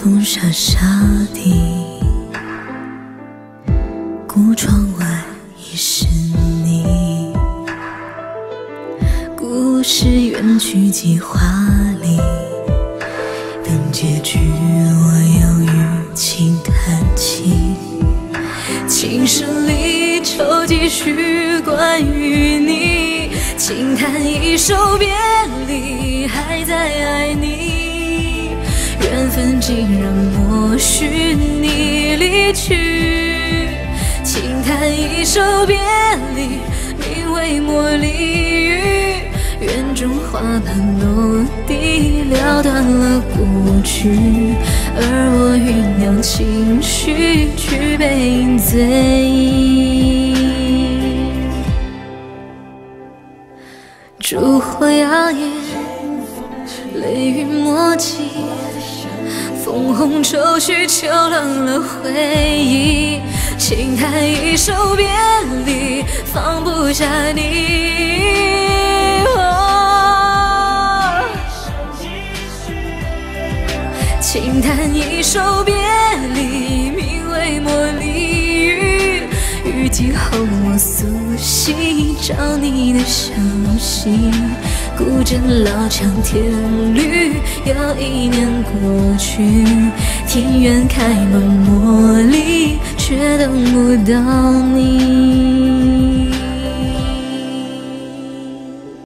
风沙沙地，古窗外已是你。故事远去几华丽，等结局我又与轻叹气。情深离愁几许关于你，轻弹一首别离，竟然默许你离去，轻弹一首别离，名为茉莉雨。园中花瓣落地，了断了过去，而我酝酿情绪，去背影醉。烛火摇曳，泪雨墨迹。枫红愁绪，秋冷了回忆，轻弹一首别离，放不下你。轻弹一首别离，名为茉莉雨。雨季后我苏醒，找你的消息。古镇老墙填绿，又一年过去，庭院开满茉莉，却等不到你。